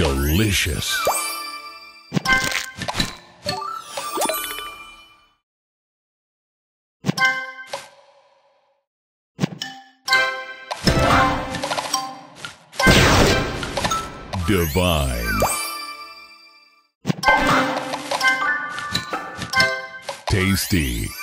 Delicious. Divine. Tasty.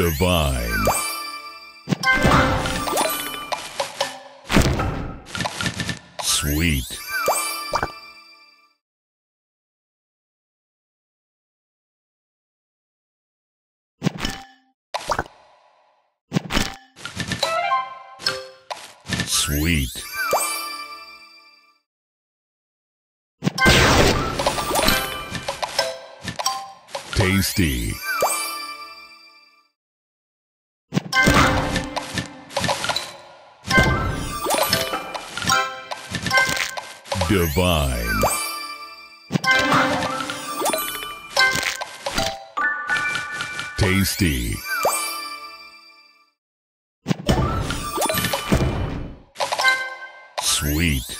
Divine. Sweet. Sweet. Tasty. Divine. Tasty. Sweet.